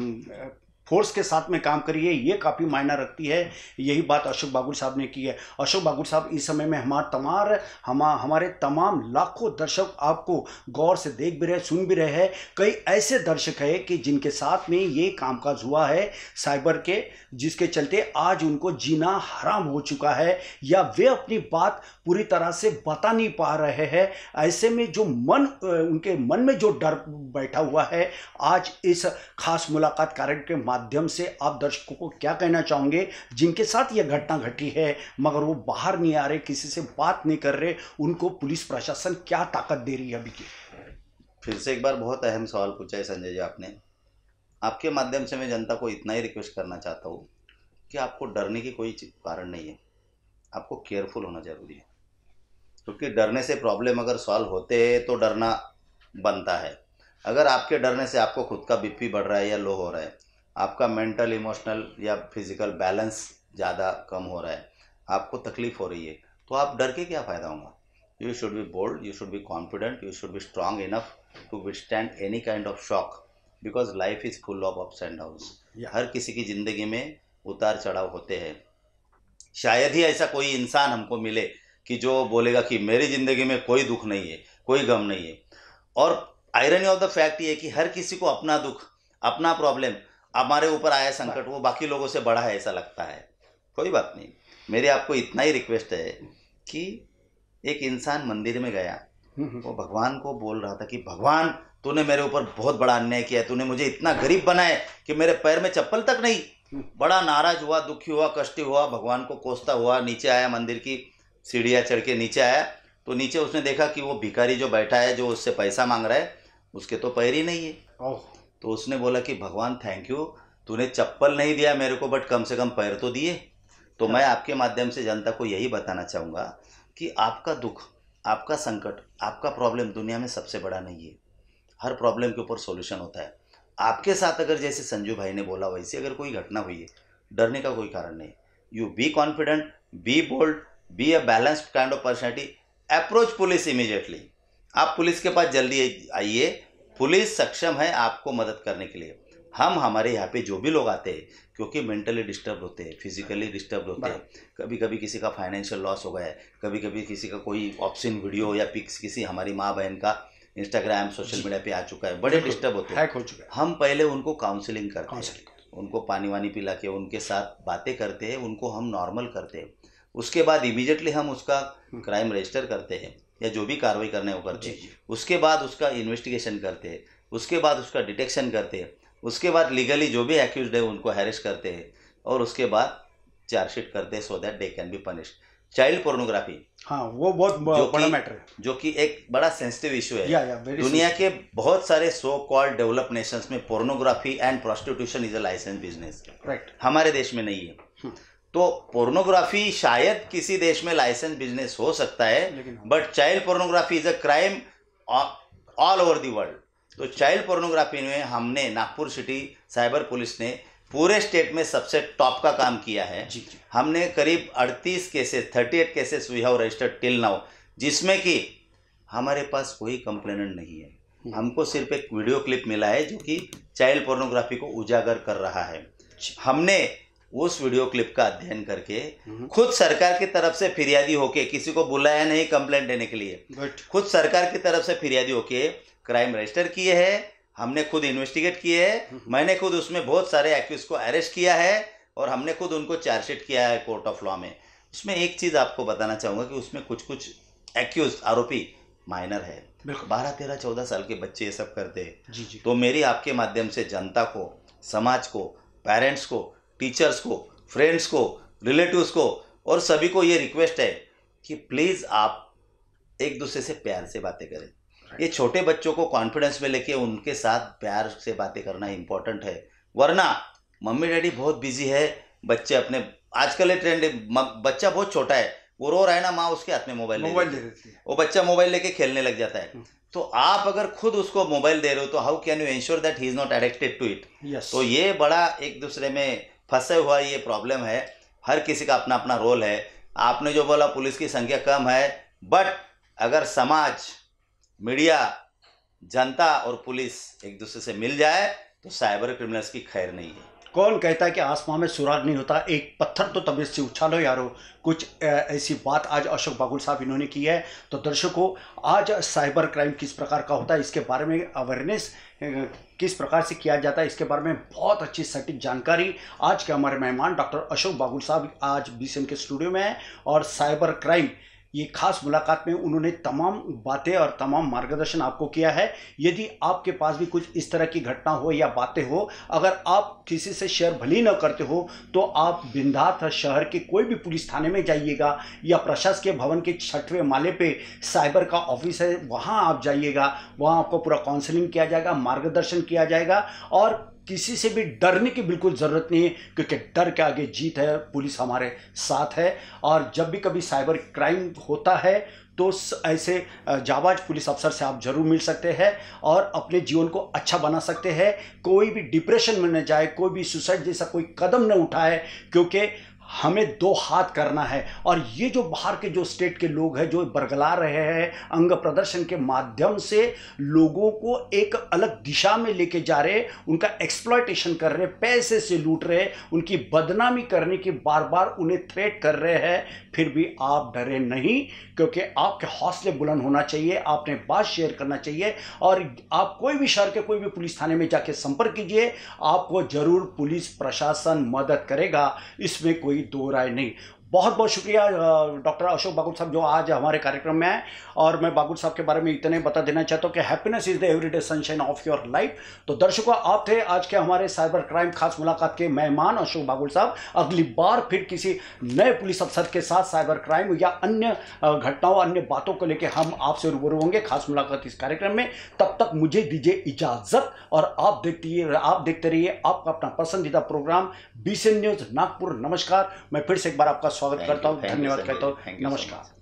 [SPEAKER 1] फोर्स के साथ में काम करिए, ये काफ़ी मायना रखती है। यही बात अशोक बागुल साहब ने की है। अशोक बागुल साहब, इस समय में हमारे तमार, हम, हमारे तमाम लाखों दर्शक आपको गौर से देख भी रहे, सुन भी रहे हैं। कई ऐसे दर्शक हैं कि जिनके साथ में ये कामकाज हुआ है साइबर के, जिसके चलते आज उनको जीना हराम हो चुका है या वे अपनी बात पूरी तरह से बता नहीं पा रहे हैं। ऐसे में जो मन, उनके मन में जो डर बैठा हुआ है, आज इस खास मुलाकात कार्यक्रम के से आप दर्शकों को क्या कहना चाहोगे? जिनके साथ ये घटना घटी है, मगर वो बाहर नहीं आ रहे, किसी से बात नहीं कर रहे, उनको पुलिस प्रशासन क्या ताकत दे रही है अभी की?
[SPEAKER 2] फिर से एक बार बहुत अहम सवाल पूछा है संजय जी आपने। आपके माध्यम से मैं जनता को इतना ही रिक्वेस्ट करना चाहता हूँ कि आपको डरने की कोई कारण नहीं है। आपको केयरफुल होना ज़रूरी है। क्योंकि डरने से प्रॉब्लम अगर सॉल्व होते हैं तो डरना बनता है। अगर आपके डरने से आपको खुद का बीपी बढ़ रहा है या लो हो रहा है आपका मेंटल इमोशनल या फ़िज़िकल बैलेंस ज़्यादा कम हो रहा है आपको तकलीफ़ हो रही है तो आप डर के क्या फ़ायदा होगा? You should be bold you should be confident you should be strong enough to withstand any kind of shock because life is full of ups and downs हर किसी की ज़िंदगी में उतार चढ़ाव होते हैं। शायद ही ऐसा कोई इंसान हमको मिले कि जो बोलेगा कि मेरी ज़िंदगी में कोई दुख नहीं है कोई गम नहीं है। और आयरनी ऑफ़ द फैक्ट ये है कि हर किसी को अपना दुख अपना प्रॉब्लम हमारे ऊपर आया संकट वो बाकी लोगों से बड़ा है ऐसा लगता है। कोई बात नहीं। मेरी आपको इतना ही रिक्वेस्ट है कि एक इंसान मंदिर में गया वो भगवान को बोल रहा था कि भगवान तूने मेरे ऊपर बहुत बड़ा अन्याय किया तूने मुझे इतना गरीब बनाया कि मेरे पैर में चप्पल तक नहीं। बड़ा नाराज़ हुआ दुखी हुआ कष्टी हुआ भगवान को कोसता हुआ नीचे आया मंदिर की सीढ़ियाँ चढ़ के नीचे आया। तो नीचे उसने देखा कि वो भिखारी जो बैठा है जो उससे पैसा मांग रहा है उसके तो पैर ही नहीं है। तो उसने बोला कि भगवान थैंक यू तूने चप्पल नहीं दिया मेरे को बट कम से कम पैर तो दिए. तो मैं आपके माध्यम से जनता को यही बताना चाहूँगा कि आपका दुख आपका संकट आपका प्रॉब्लम दुनिया में सबसे बड़ा नहीं है। हर प्रॉब्लम के ऊपर सोल्यूशन होता है। आपके साथ अगर जैसे संजू भाई ने बोला वैसे अगर कोई घटना हुई है डरने का कोई कारण नहीं। You be confident be bold be a balanced kind of personality approach police immediately आप पुलिस के पास जल्दी आइए पुलिस सक्षम है आपको मदद करने के लिए। हम हमारे यहाँ पे जो भी लोग आते हैं क्योंकि मेंटली डिस्टर्ब होते हैं फिजिकली डिस्टर्ब होते हैं कभी कभी किसी का फाइनेंशियल लॉस हो गया है कभी कभी किसी का कोई ऑप्शन वीडियो या पिक्स किसी हमारी माँ बहन का इंस्टाग्राम सोशल मीडिया पे आ चुका है बड़े डिस्टर्ब होते हैं। हम पहले उनको काउंसलिंग करते हैं। उनको पानी वानी पिला के उनके साथ बातें करते हैं उनको हम नॉर्मल करते हैं। उसके बाद इमीडिएटली हम उसका क्राइम रजिस्टर करते हैं। या जो भी कार्रवाई करने वो करते हैं। उसके बाद उसका इन्वेस्टिगेशन करते हैं उसके बाद उसका डिटेक्शन करते हैं उसके बाद लीगली जो भी एक्यूज है उनको हैरेस्ट करते हैं और उसके बाद चार्जशीट करते हैं so that they can be punished child pornography
[SPEAKER 1] हाँ वो बहुत बड़ा मैटर है।
[SPEAKER 2] जो कि एक बड़ा सेंसिटिव इशू है।
[SPEAKER 1] या या
[SPEAKER 2] दुनिया के बहुत सारे सो कॉल्ड डेवलप नेशंस में pornography and prostitution is a license business
[SPEAKER 1] right
[SPEAKER 2] हमारे देश में नहीं है। तो पोर्नोग्राफी शायद किसी देश में लाइसेंस बिज़नेस हो सकता है but child pornography is a crime all over the world तो चाइल्ड पोर्नोग्राफी में हमने नागपुर सिटी साइबर पुलिस ने पूरे स्टेट में सबसे टॉप का काम किया है।
[SPEAKER 1] जी जी।
[SPEAKER 2] हमने करीब 38 cases 38 cases we have registered till now जिसमें कि हमारे पास कोई कंप्लेनेंट नहीं है। हमको सिर्फ़ एक वीडियो क्लिप मिला है जो कि चाइल्ड पोर्नोग्राफी को उजागर कर रहा है। हमने उस वीडियो क्लिप का अध्ययन करके
[SPEAKER 1] हम्म।
[SPEAKER 2] खुद सरकार की तरफ़ से फिरियादी होके किसी को बुलाया नहीं कंप्लेंट देने के लिए खुद सरकार की तरफ़ से फिरियादी होके क्राइम रजिस्टर किए हैं हमने खुद इन्वेस्टिगेट किए हैं मैंने खुद उसमें बहुत सारे एक्यूज को अरेस्ट किया है और हमने खुद उनको चार्जशीट किया है कोर्ट ऑफ़ लॉ में। उसमें एक चीज़ आपको बताना चाहूँगा कि उसमें कुछ कुछ एक्यूज आरोपी माइनर है। बारह तेरह चौदह साल के बच्चे ये सब करते हैं।
[SPEAKER 1] जी जी।
[SPEAKER 2] तो मेरी आपके माध्यम से जनता को समाज को पेरेंट्स को टीचर्स को फ्रेंड्स को रिलेटिव्स को और सभी को ये रिक्वेस्ट है कि प्लीज़ आप एक दूसरे से प्यार से बातें करें। ये छोटे बच्चों को कॉन्फिडेंस में लेके उनके साथ प्यार से बातें करना इम्पोर्टेंट है। वरना मम्मी डैडी बहुत बिज़ी है बच्चे अपने आजकल ये ट्रेंड है बच्चा बहुत छोटा है वो रो रहा है ना माँ उसके हाथ में मोबाइल
[SPEAKER 1] मोबाइल दे देती है।
[SPEAKER 2] वो बच्चा मोबाइल लेके खेलने लग जाता है। तो आप अगर खुद उसको मोबाइल दे रहे हो तो how can you ensure that he is not addicted to it तो ये बड़ा एक दूसरे में फंसे हुआ ये प्रॉब्लम है। हर किसी का अपना अपना रोल है। आपने जो बोला, पुलिस की संख्या कम है बट अगर समाज मीडिया जनता और पुलिस एक दूसरे से मिल जाए तो साइबर क्रिमिनल्स की खैर नहीं है।
[SPEAKER 1] कौन कहता है कि आसमां में सुराग नहीं होता? एक पत्थर तो तबीयत से उछालो यारो। कुछ ऐसी बात आज अशोक बागुल साहब इन्होंने की है। तो दर्शकों, आज साइबर क्राइम किस प्रकार का होता है, इसके बारे में अवेयरनेस किस प्रकार से किया जाता है, इसके बारे में बहुत अच्छी सटीक जानकारी आज के हमारे मेहमान डॉक्टर अशोक बागुल साहब आज बी के स्टूडियो में हैं और साइबर क्राइम ये खास मुलाकात में उन्होंने तमाम बातें और तमाम मार्गदर्शन आपको किया है। यदि आपके पास भी कुछ इस तरह की घटना हो या बातें हो, अगर आप किसी से शेयर भली न करते हो तो आप बिंदात शहर के कोई भी पुलिस थाने में जाइएगा या प्रशासकीय भवन के छठवें माले पे साइबर का ऑफ़िस है, वहाँ आप जाइएगा। वहाँ आपको पूरा काउंसलिंग किया जाएगा, मार्गदर्शन किया जाएगा और किसी से भी डरने की बिल्कुल ज़रूरत नहीं है, क्योंकि डर के आगे जीत है, पुलिस हमारे साथ है। और जब भी कभी साइबर क्राइम होता है तो ऐसे जाबाज पुलिस अफसर से आप ज़रूर मिल सकते हैं और अपने जीवन को अच्छा बना सकते हैं। कोई भी डिप्रेशन में न जाए, कोई भी सुसाइड जैसा कोई कदम न उठाए, क्योंकि हमें दो हाथ करना है। और ये जो बाहर के जो स्टेट के लोग हैं, जो बरगला रहे हैं, अंग प्रदर्शन के माध्यम से लोगों को एक अलग दिशा में लेके जा रहे, उनका एक्सप्लॉयटेशन कर रहे, पैसे से लूट रहे, उनकी बदनामी करने की बार बार उन्हें थ्रेट कर रहे हैं, फिर भी आप डरे नहीं, क्योंकि आपके हौसले बुलंद होना चाहिए, आपने बात शेयर करना चाहिए, और आप कोई भी शहर के कोई भी पुलिस थाने में जाके संपर्क कीजिए, आपको ज़रूर पुलिस प्रशासन मदद करेगा। इसमें कोई दो राय नहीं। बहुत बहुत शुक्रिया डॉक्टर अशोक बागुल साहब जो आज हमारे कार्यक्रम में आए और मैं बागुल साहब के बारे में इतने बता देना चाहता हूँ कि happiness is the everyday sunshine of your life तो दर्शकों, आप थे आज के हमारे साइबर क्राइम खास मुलाकात के मेहमान अशोक बागुल साहब। अगली बार फिर किसी नए पुलिस अफसर के साथ साइबर क्राइम या अन्य घटनाओं, अन्य बातों को लेकर हम आपसे रूबरू होंगे खास मुलाकात इस कार्यक्रम में। तब तक मुझे दीजिए इजाज़त और आप देखती, आप देखते रहिए आपका अपना पसंदीदा प्रोग्राम बीसीएन न्यूज़ नागपुर। नमस्कार। मैं फिर से एक बार आपका स्वागत करता हूँ धन्यवाद कहता हूँ नमस्कार।